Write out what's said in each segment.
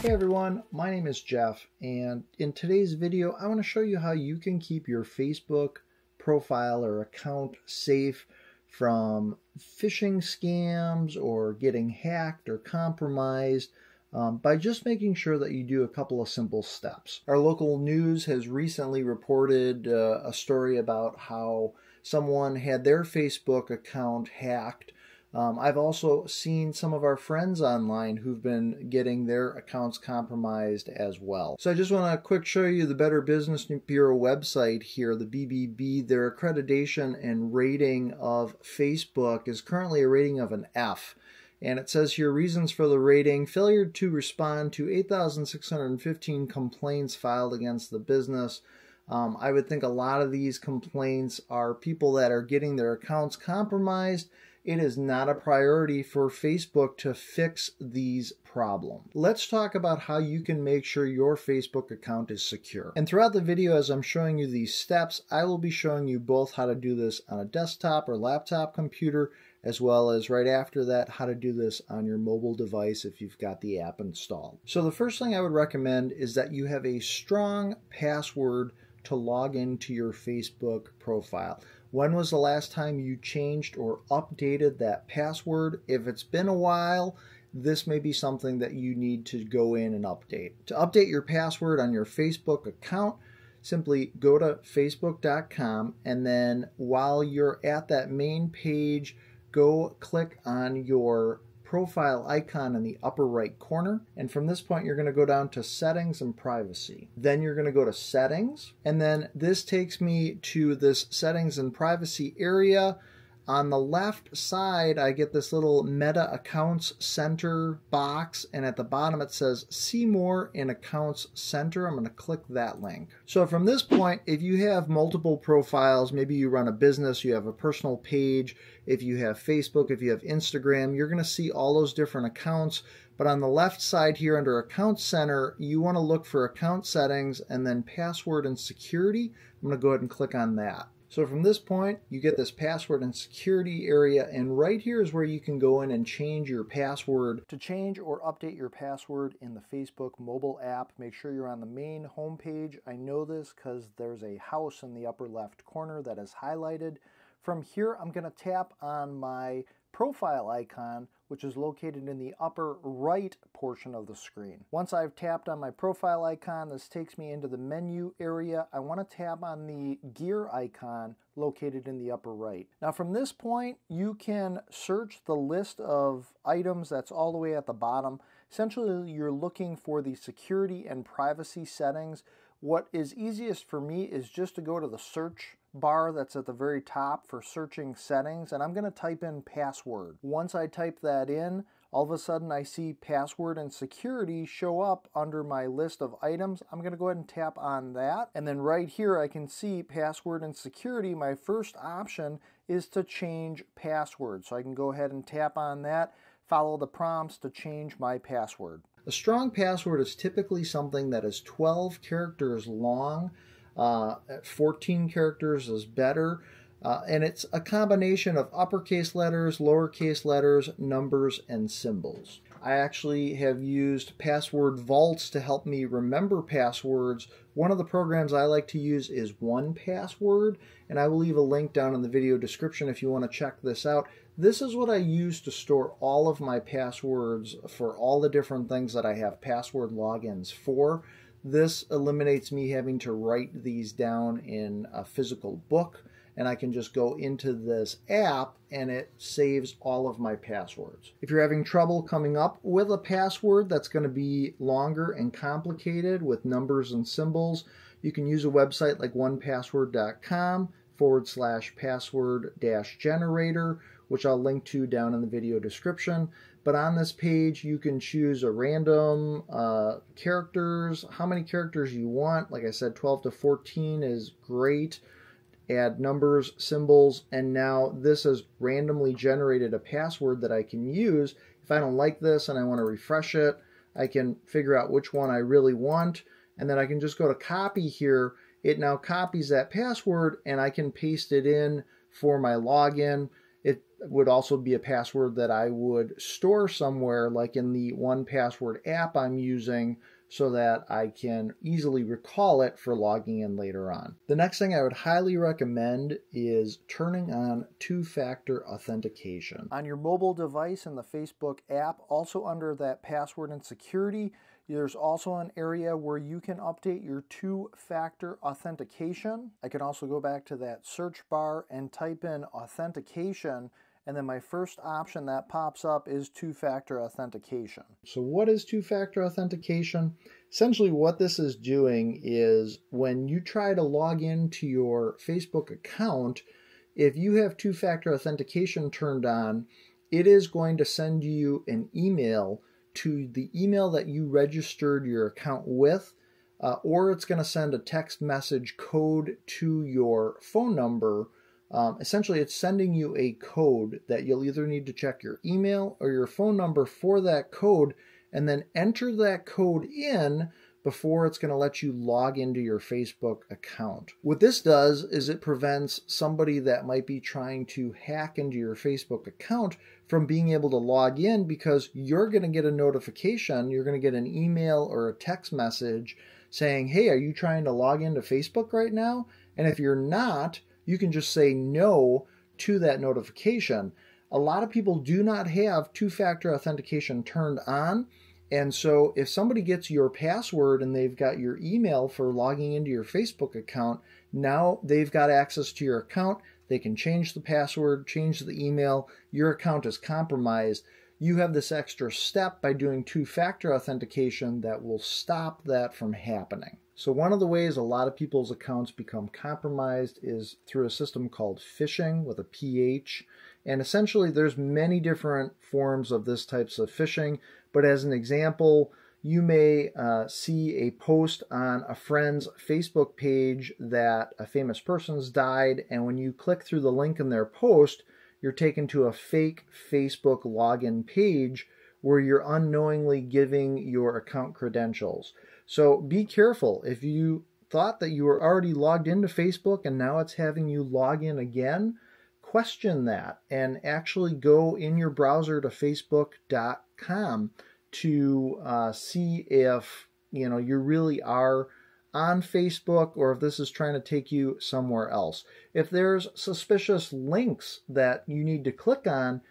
Hey everyone, my name is Jeff and in today's video I want to show you how you can keep your Facebook profile or account safe from phishing scams or getting hacked or compromised um, by just making sure that you do a couple of simple steps. Our local news has recently reported uh, a story about how someone had their Facebook account hacked. Um, I've also seen some of our friends online who've been getting their accounts compromised as well. So I just want to quick show you the Better Business Bureau website here, the BBB. Their accreditation and rating of Facebook is currently a rating of an F. And it says here reasons for the rating failure to respond to 8,615 complaints filed against the business. Um, I would think a lot of these complaints are people that are getting their accounts compromised. It is not a priority for Facebook to fix these problems. Let's talk about how you can make sure your Facebook account is secure. And throughout the video, as I'm showing you these steps, I will be showing you both how to do this on a desktop or laptop computer as well as right after that, how to do this on your mobile device if you've got the app installed. So the first thing I would recommend is that you have a strong password to log into your Facebook profile. When was the last time you changed or updated that password? If it's been a while, this may be something that you need to go in and update. To update your password on your Facebook account, simply go to facebook.com and then while you're at that main page, go click on your profile icon in the upper right corner. And from this point, you're going to go down to settings and privacy. Then you're going to go to settings. And then this takes me to this settings and privacy area on the left side, I get this little Meta Accounts Center box, and at the bottom it says See More in Accounts Center. I'm going to click that link. So from this point, if you have multiple profiles, maybe you run a business, you have a personal page, if you have Facebook, if you have Instagram, you're going to see all those different accounts. But on the left side here under Account Center, you want to look for account settings and then password and security. I'm going to go ahead and click on that. So from this point, you get this password and security area, and right here is where you can go in and change your password. To change or update your password in the Facebook mobile app, make sure you're on the main home page. I know this because there's a house in the upper left corner that is highlighted. From here, I'm going to tap on my profile icon, which is located in the upper right portion of the screen. Once I've tapped on my profile icon, this takes me into the menu area. I want to tap on the gear icon located in the upper right. Now from this point, you can search the list of items that's all the way at the bottom. Essentially, you're looking for the security and privacy settings. What is easiest for me is just to go to the search bar that's at the very top for searching settings and I'm going to type in password. Once I type that in, all of a sudden I see password and security show up under my list of items. I'm going to go ahead and tap on that. And then right here I can see password and security. My first option is to change password. So I can go ahead and tap on that, follow the prompts to change my password. A strong password is typically something that is 12 characters long uh, 14 characters is better. Uh, and it's a combination of uppercase letters, lowercase letters, numbers, and symbols. I actually have used password vaults to help me remember passwords. One of the programs I like to use is 1Password, and I will leave a link down in the video description if you want to check this out. This is what I use to store all of my passwords for all the different things that I have password logins for. This eliminates me having to write these down in a physical book and I can just go into this app and it saves all of my passwords. If you're having trouble coming up with a password that's going to be longer and complicated with numbers and symbols, you can use a website like onepassword.com forward slash password dash generator, which I'll link to down in the video description. But on this page, you can choose a random uh, characters, how many characters you want. Like I said, 12 to 14 is great. Add numbers, symbols, and now this has randomly generated a password that I can use. If I don't like this and I want to refresh it, I can figure out which one I really want, and then I can just go to copy here. It now copies that password, and I can paste it in for my login. Would also be a password that I would store somewhere, like in the 1Password app I'm using, so that I can easily recall it for logging in later on. The next thing I would highly recommend is turning on two factor authentication. On your mobile device in the Facebook app, also under that password and security, there's also an area where you can update your two-factor authentication. I can also go back to that search bar and type in authentication and then my first option that pops up is two-factor authentication. So what is two-factor authentication? Essentially what this is doing is when you try to log into your Facebook account, if you have two-factor authentication turned on, it is going to send you an email to the email that you registered your account with, uh, or it's going to send a text message code to your phone number. Um, essentially, it's sending you a code that you'll either need to check your email or your phone number for that code and then enter that code in before it's going to let you log into your Facebook account. What this does is it prevents somebody that might be trying to hack into your Facebook account from being able to log in because you're going to get a notification, you're going to get an email or a text message saying, Hey, are you trying to log into Facebook right now? And if you're not, you can just say no to that notification. A lot of people do not have two factor authentication turned on and so if somebody gets your password and they've got your email for logging into your Facebook account, now they've got access to your account. They can change the password, change the email. Your account is compromised. You have this extra step by doing two factor authentication that will stop that from happening. So, one of the ways a lot of people's accounts become compromised is through a system called phishing with a PH. And essentially, there's many different forms of this types of phishing. But as an example, you may uh, see a post on a friend's Facebook page that a famous person's died, and when you click through the link in their post, you're taken to a fake Facebook login page where you're unknowingly giving your account credentials. So be careful. If you thought that you were already logged into Facebook and now it's having you log in again, question that and actually go in your browser to facebook.com to uh, see if you know you really are on Facebook or if this is trying to take you somewhere else. If there's suspicious links that you need to click on,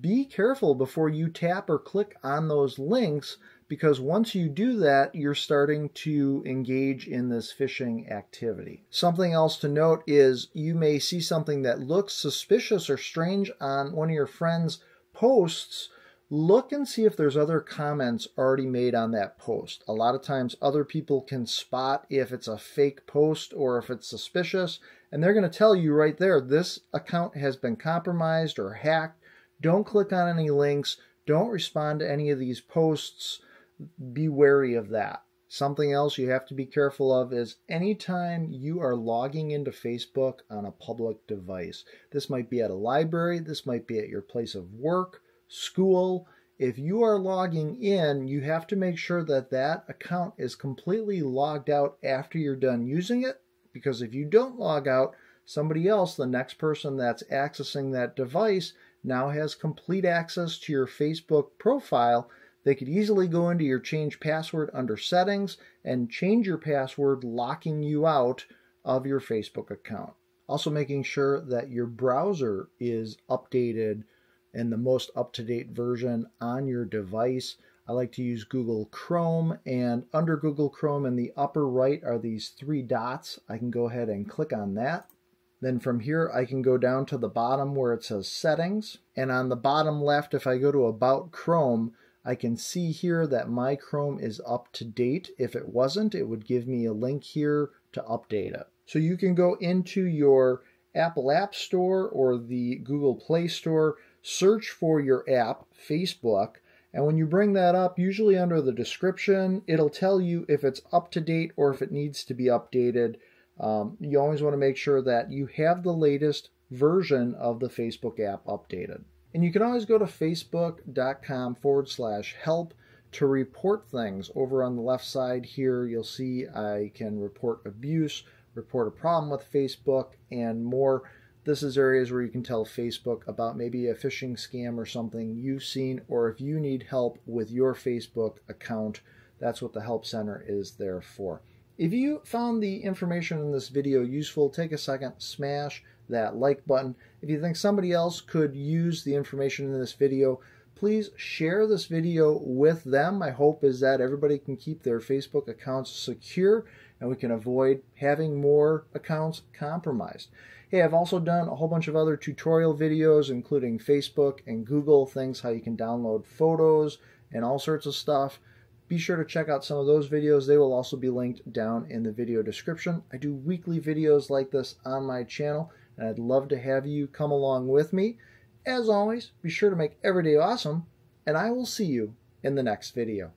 be careful before you tap or click on those links because once you do that, you're starting to engage in this phishing activity. Something else to note is you may see something that looks suspicious or strange on one of your friends' posts. Look and see if there's other comments already made on that post. A lot of times, other people can spot if it's a fake post or if it's suspicious, and they're going to tell you right there this account has been compromised or hacked. Don't click on any links. Don't respond to any of these posts be wary of that. Something else you have to be careful of is anytime you are logging into Facebook on a public device. This might be at a library, this might be at your place of work, school. If you are logging in, you have to make sure that that account is completely logged out after you're done using it because if you don't log out, somebody else, the next person that's accessing that device, now has complete access to your Facebook profile they could easily go into your change password under settings and change your password, locking you out of your Facebook account. Also, making sure that your browser is updated and the most up to date version on your device. I like to use Google Chrome, and under Google Chrome in the upper right are these three dots. I can go ahead and click on that. Then from here, I can go down to the bottom where it says Settings. And on the bottom left, if I go to About Chrome, I can see here that my Chrome is up to date. If it wasn't, it would give me a link here to update it. So you can go into your Apple App Store or the Google Play Store, search for your app, Facebook, and when you bring that up, usually under the description, it'll tell you if it's up to date or if it needs to be updated. Um, you always want to make sure that you have the latest version of the Facebook app updated. And you can always go to facebook.com forward slash help to report things. Over on the left side here, you'll see I can report abuse, report a problem with Facebook, and more. this is areas where you can tell Facebook about maybe a phishing scam or something you've seen, or if you need help with your Facebook account, that's what the Help Center is there for. If you found the information in this video useful, take a second, smash that like button. If you think somebody else could use the information in this video, please share this video with them. My hope is that everybody can keep their Facebook accounts secure and we can avoid having more accounts compromised. Hey, I've also done a whole bunch of other tutorial videos, including Facebook and Google, things how you can download photos and all sorts of stuff. Be sure to check out some of those videos. They will also be linked down in the video description. I do weekly videos like this on my channel, and I'd love to have you come along with me. As always, be sure to make every day awesome, and I will see you in the next video.